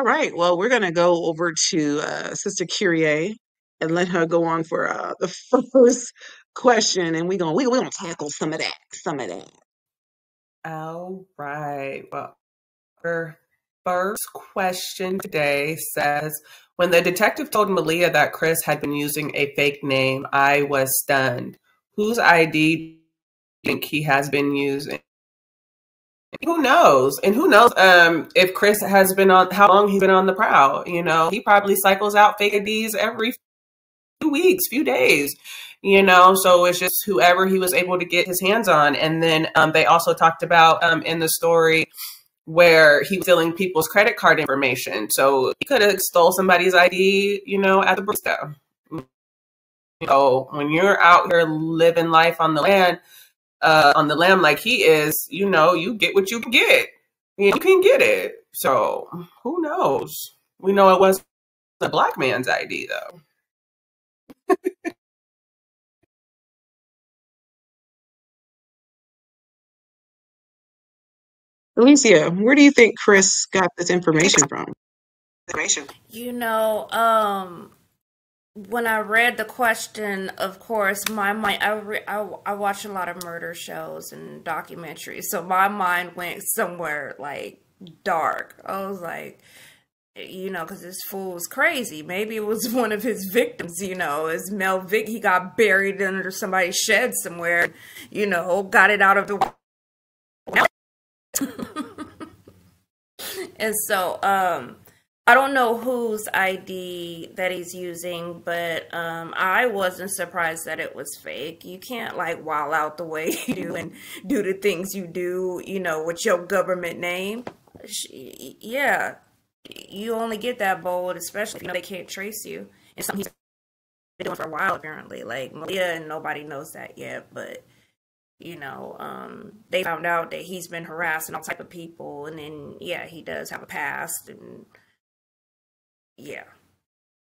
All right. Well, we're going to go over to uh, Sister Curie and let her go on for uh, the first question, and we're gonna we we gonna tackle some of that, some of that. All right. Well, our first question today says When the detective told Malia that Chris had been using a fake name, I was stunned. Whose ID do you think he has been using? Who knows? And who knows um, if Chris has been on how long he's been on the prowl. You know, he probably cycles out fake IDs every few weeks, few days. You know, so it's just whoever he was able to get his hands on. And then um, they also talked about um, in the story where he was stealing people's credit card information. So he could have stole somebody's ID, you know, at the barista. So when you're out here living life on the land, uh, on the lam like he is, you know, you get what you can get. You can get it. So who knows? We know it was a black man's ID though. Alicia, where do you think Chris got this information from? Information. You know, um, when I read the question, of course, my mind, I, re, I, I watch a lot of murder shows and documentaries, so my mind went somewhere like dark. I was like, you know, because this fool was crazy. Maybe it was one of his victims, you know, as Mel Vick, he got buried under somebody's shed somewhere, you know, got it out of the. and so, um, I don't know whose ID that he's using, but um, I wasn't surprised that it was fake. You can't like wow out the way you do and do the things you do, you know, with your government name. Yeah, you only get that bold, especially if you know they can't trace you. And something he's been doing for a while, apparently. Like Malia, and nobody knows that yet, but you know, um, they found out that he's been harassing all type of people, and then yeah, he does have a past and yeah.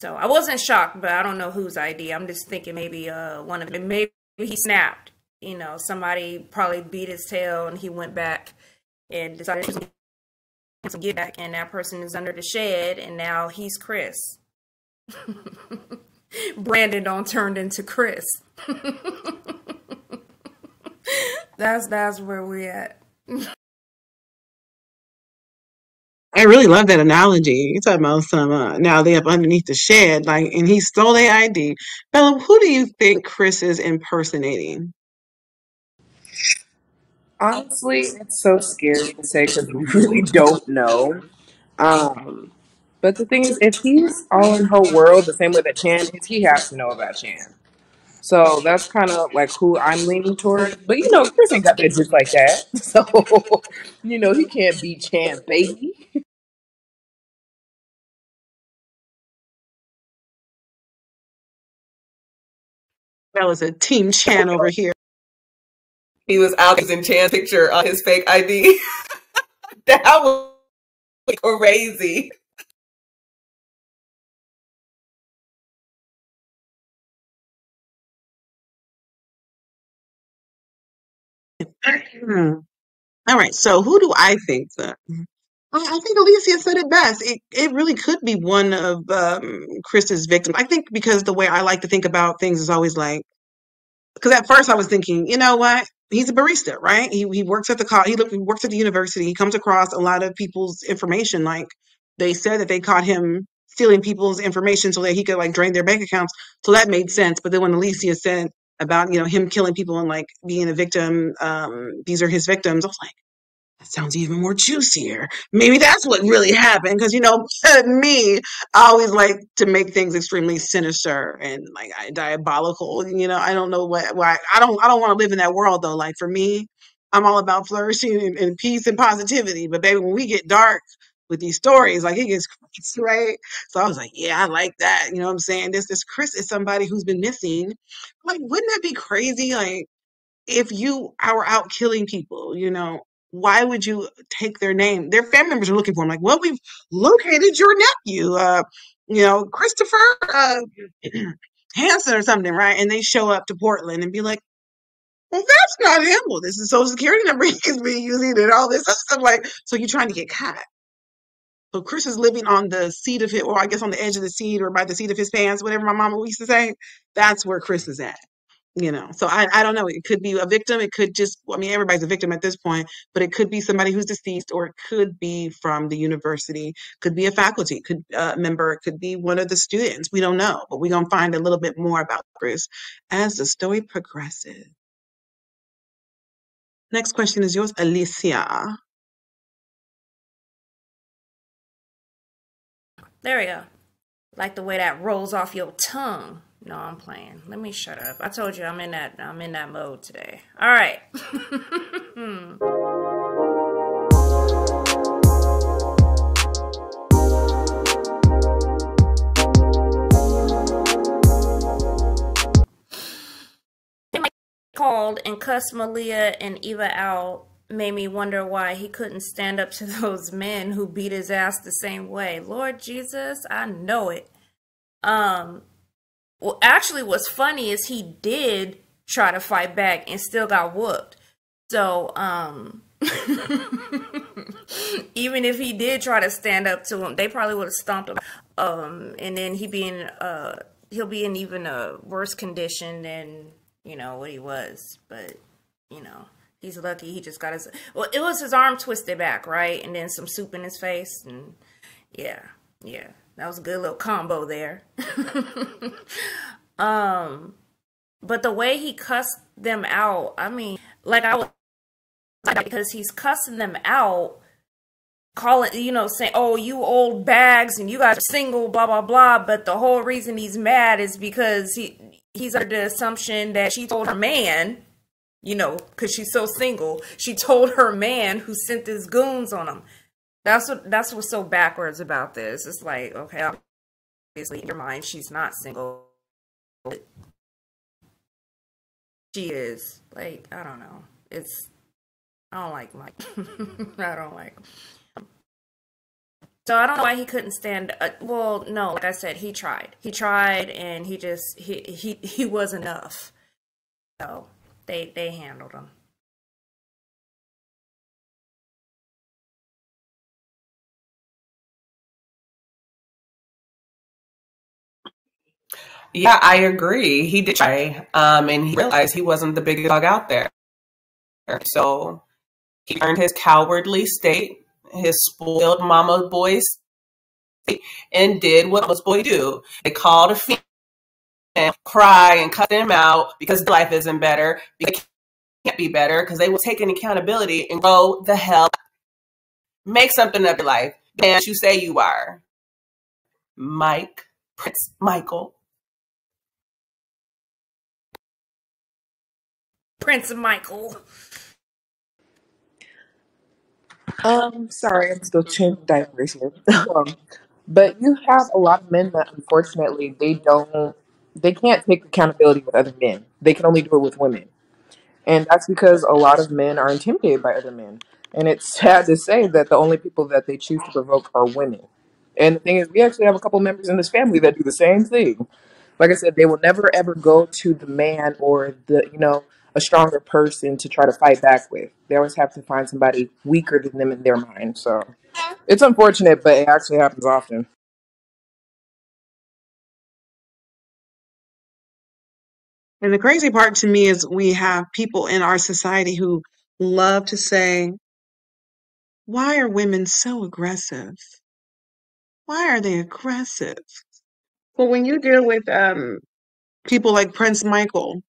So I wasn't shocked, but I don't know whose idea. I'm just thinking maybe uh one of them. Maybe he snapped. You know, somebody probably beat his tail and he went back and decided to get back, and that person is under the shed, and now he's Chris. Brandon don't turned into Chris. that's that's where we're at. I really love that analogy. You're talking about some uh, now they up underneath the shed, like, and he stole their ID. Bella, who do you think Chris is impersonating? Honestly, it's so scary to say because we really don't know. Um, but the thing is, if he's all in her world the same way that Chan is, he has to know about Chan. So that's kind of like who I'm leaning toward. But you know, Chris ain't got just like that. So you know, he can't be Chan baby. That was a Team Chan over here. He was out using Chan's picture on his fake ID. that was crazy. Hmm. All right, so who do I think that? I, I think Alicia said it best. It it really could be one of um, Chris's victims. I think because the way I like to think about things is always like because at first I was thinking, you know what? He's a barista, right? He he works at the co- he, look, he works at the university. He comes across a lot of people's information. Like they said that they caught him stealing people's information so that he could like drain their bank accounts. So that made sense. But then when Alicia said about you know him killing people and like being a victim, um, these are his victims. I was like, that sounds even more juicier. Maybe that's what really happened. Because, you know, me, I always like to make things extremely sinister and like diabolical. You know, I don't know what, why. I don't, I don't want to live in that world though. Like for me, I'm all about flourishing and, and peace and positivity. But baby, when we get dark with these stories, like it gets crazy, right? So I was like, yeah, I like that. You know what I'm saying? This, this Chris is somebody who's been missing. Like, wouldn't that be crazy? Like, if you are out killing people, you know, why would you take their name? Their family members are looking for him. Like, well, we've located your nephew, uh, you know, Christopher uh, Hansen or something, right? And they show up to Portland and be like, well, that's not him. Well, this is social security number he's been using and all this stuff. Like, so you're trying to get caught. So Chris is living on the seat of his, or I guess on the edge of the seat, or by the seat of his pants, whatever my mama used to say. That's where Chris is at. You know, so I, I don't know. It could be a victim. It could just, I mean, everybody's a victim at this point, but it could be somebody who's deceased, or it could be from the university, could be a faculty, could uh, member, could be one of the students. We don't know, but we're gonna find a little bit more about Chris as the story progresses. Next question is yours, Alicia. There we go. Like the way that rolls off your tongue. No, I'm playing. Let me shut up. I told you I'm in that I'm in that mode today. All right. called and cussed Malia and Eva out made me wonder why he couldn't stand up to those men who beat his ass the same way. Lord Jesus, I know it. Um well actually what's funny is he did try to fight back and still got whooped. So um even if he did try to stand up to him, they probably would have stomped him. Um and then he be in uh he'll be in even a worse condition than, you know, what he was. But, you know. He's lucky he just got his well, it was his arm twisted back, right? And then some soup in his face and yeah, yeah. That was a good little combo there. um but the way he cussed them out, I mean, like I was because he's cussing them out, calling, you know, saying, "Oh, you old bags, and you guys are single, blah blah blah." But the whole reason he's mad is because he he's under the assumption that she told her man you know, because she's so single. She told her man who sent his goons on him. That's what that's what's so backwards about this. It's like, okay, obviously in your mind she's not single. She is. Like, I don't know. It's I don't like Mike. I don't like him. So I don't know why he couldn't stand. Uh, well, no, like I said, he tried. He tried, and he just he he he was enough. So they they handled them. Yeah, I agree. He did try, um, and he realized he wasn't the biggest dog out there. So he earned his cowardly state, his spoiled mama boy state, and did what most boy do. They called a female, cry, and cut them out because life isn't better. Because can't be better because they will take an accountability and go the hell make something of your life. And you say you are. Mike, Prince Michael. Prince Michael. Um, sorry, I'm still changing diapers here. um, but you have a lot of men that unfortunately they don't they can't take accountability with other men. They can only do it with women. And that's because a lot of men are intimidated by other men. And it's sad to say that the only people that they choose to provoke are women. And the thing is, we actually have a couple members in this family that do the same thing. Like I said, they will never ever go to the man or the, you know, a stronger person to try to fight back with. They always have to find somebody weaker than them in their mind. So it's unfortunate, but it actually happens often. And the crazy part to me is we have people in our society who love to say, why are women so aggressive? Why are they aggressive? Well, when you deal with um, people like Prince Michael,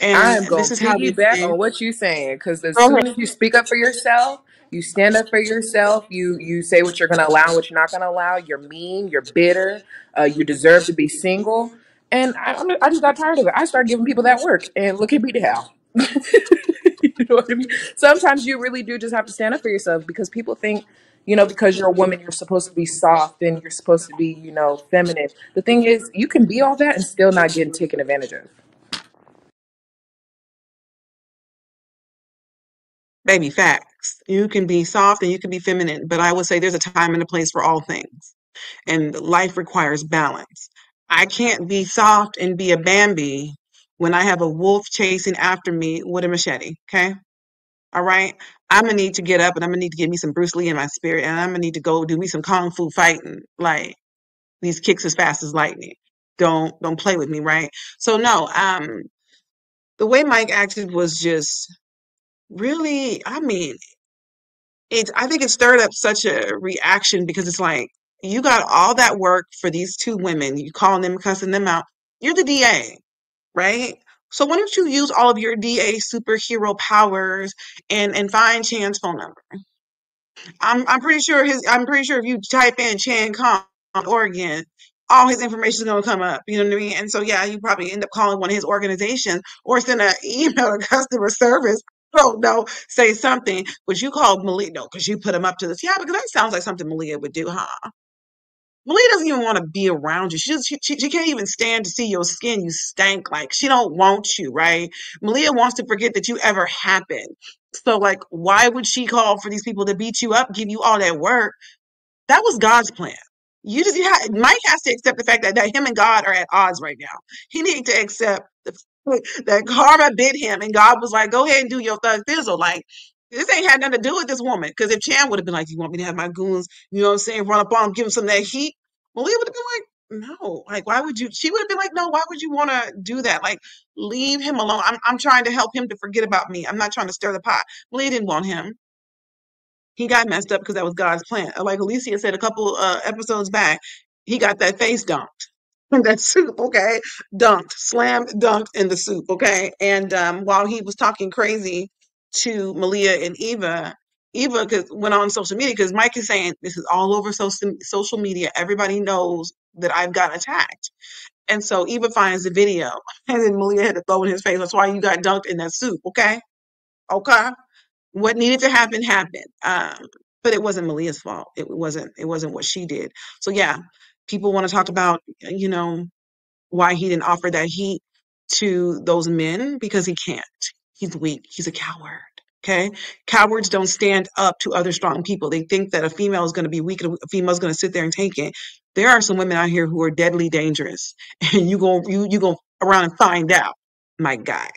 and I am going to is how they piggyback on what you're saying because as soon as you speak up for yourself, you stand up for yourself, you you say what you're going to allow, what you're not going to allow. You're mean, you're bitter, uh, you deserve to be single, and I I'm- just got tired of it. I started giving people that work, and look at me now. you know what I mean? Sometimes you really do just have to stand up for yourself because people think, you know, because you're a woman, you're supposed to be soft and you're supposed to be, you know, feminine. The thing is, you can be all that and still not getting taken advantage of. Baby, facts. You can be soft and you can be feminine, but I would say there's a time and a place for all things. And life requires balance. I can't be soft and be a Bambi when I have a wolf chasing after me with a machete, okay? All right. I'm gonna need to get up and I'm gonna need to get me some Bruce Lee in my spirit and I'm gonna need to go do me some kung fu fighting. Like these kicks as fast as lightning. Don't don't play with me, right? So no, um the way Mike acted was just really, I mean, it's I think it stirred up such a reaction because it's like you got all that work for these two women, you calling them, cussing them out. You're the DA, right? So why don't you use all of your DA superhero powers and and find Chan's phone number? I'm I'm pretty sure his I'm pretty sure if you type in Chan Kong Oregon, all his information is gonna come up. You know what I mean? And so yeah, you probably end up calling one of his organizations or send an email to customer service. I know, say something, but you called Malia no, because you put him up to this. Yeah, because that sounds like something Malia would do, huh? Malia doesn't even want to be around you. She, just, she she can't even stand to see your skin. You stank like she don't want you, right? Malia wants to forget that you ever happened. So like, why would she call for these people to beat you up, give you all that work? That was God's plan. You just you ha- Mike has to accept the fact that, that him and God are at odds right now. He needs to accept the, that karma bit him, and God was like, "Go ahead and do your thug thizzle." Like this ain't had nothing to do with this woman. Because if Chan would have been like, "You want me to have my goons?" You know what I'm saying? Run up on him, give him some of that heat. Malia would have been like, "No." Like, why would you? She would have been like, "No." Why would you want to do that? Like, leave him alone. I'm I'm trying to help him to forget about me. I'm not trying to stir the pot. Malia didn't want him he got messed up because that was God's plan. Like Alicia said a couple uh, episodes back, he got that face dunked. that soup, okay? Dunked, slammed, dunked in the soup, okay? And um, while he was talking crazy to Malia and Eva, Eva cause, went on social media because Mike is saying this is all over social social media. Everybody knows that I've got attacked. And so Eva finds the video, and then Malia had to throw in his face. That's why you got dunked in that soup, okay? Okay what needed to happen happened um but it wasn't malia's fault it wasn't it wasn't what she did so yeah people want to talk about you know why he didn't offer that heat to those men because he can't he's weak. He's a coward okay? Cowards don't stand up to other strong people. They think that a female is going to be weak and a female is going to sit there and take it. There are some women out here who are deadly dangerous and you go you you go around and find out my guy